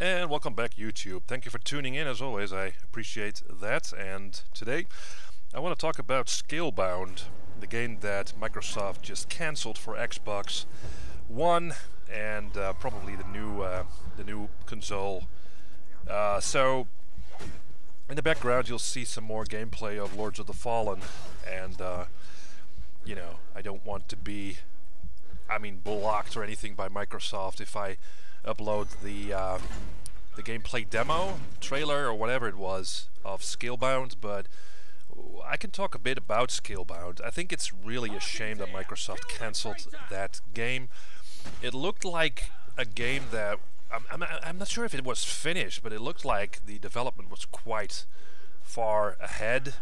And welcome back YouTube. Thank you for tuning in as always. I appreciate that. And today I want to talk about Scalebound, the game that Microsoft just cancelled for Xbox One and uh, probably the new uh, the new console. Uh, so in the background you'll see some more gameplay of Lords of the Fallen and uh, you know I don't want to be I mean blocked or anything by Microsoft if I upload the um, the gameplay demo, trailer, or whatever it was of Scalebound, but I can talk a bit about Scalebound. I think it's really a shame that Microsoft cancelled that game. It looked like a game that I'm, I'm, I'm not sure if it was finished, but it looked like the development was quite far ahead.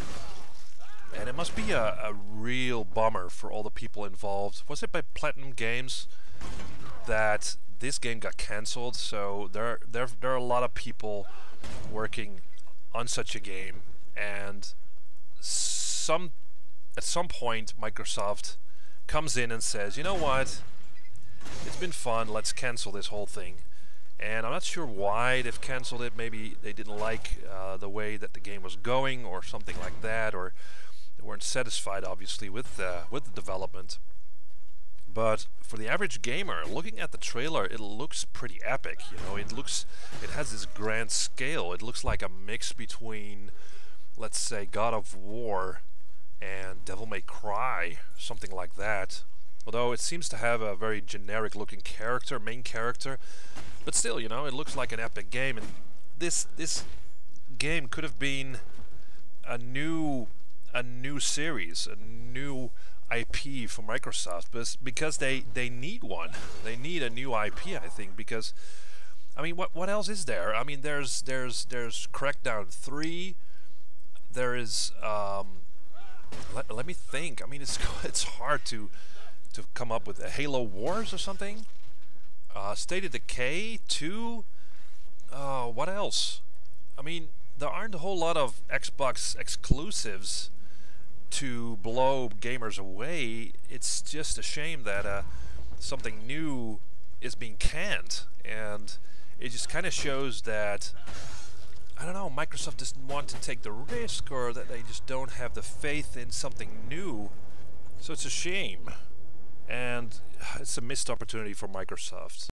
It must be a, a real bummer for all the people involved. Was it by Platinum Games that this game got cancelled, so there, there, there are a lot of people working on such a game, and some at some point Microsoft comes in and says, you know what, it's been fun, let's cancel this whole thing. And I'm not sure why they've cancelled it. Maybe they didn't like uh, the way that the game was going, or something like that, or weren't satisfied, obviously, with uh, with the development. But for the average gamer, looking at the trailer, it looks pretty epic. You know, it looks, it has this grand scale. It looks like a mix between, let's say, God of War and Devil May Cry, something like that. Although it seems to have a very generic-looking character, main character, but still, you know, it looks like an epic game. And this this game could have been a new a new series, a new IP for Microsoft, but because they they need one. They need a new IP, I think, because I mean, what what else is there? I mean, there's there's there's Crackdown three. There is um, let, let me think. I mean, it's it's hard to to come up with a Halo Wars or something. Uh, State of Decay two. Uh, what else? I mean, there aren't a whole lot of Xbox exclusives to blow gamers away, it's just a shame that uh, something new is being canned, and it just kind of shows that I don't know, Microsoft doesn't want to take the risk, or that they just don't have the faith in something new. So it's a shame, and it's a missed opportunity for Microsoft.